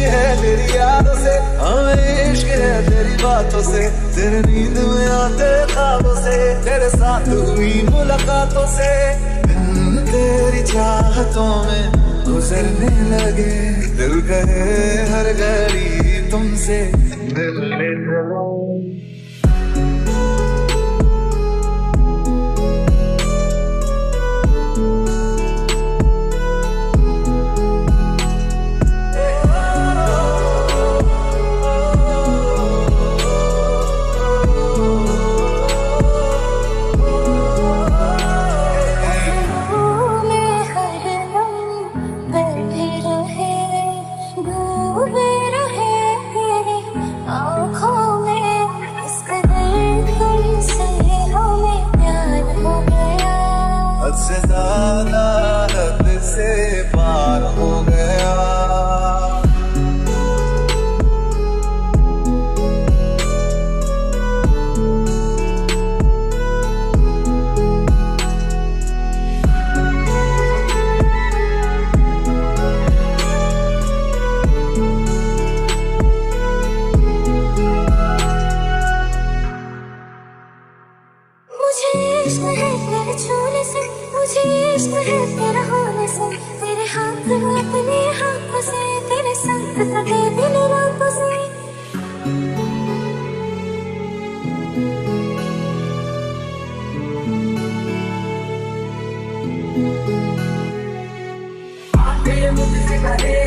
इश्क है तेरी यादों से। हमें इश्क है तेरी बातों से। तेरे नींद में आते ख्वाबों से। तेरे साथ हुई मुलाकातों से। तेरी चाहतों में गुजरने लगे। दिल कहे हर घड़ी तुमसे। मिलने चलो हद से ज़्यादा हद से पार हो गया। है छूने तुझे इश्क है तेरा होने से तेरे हाथ हो अपने हाथ से तेरे संग कटे दिल रात से मुझसे करे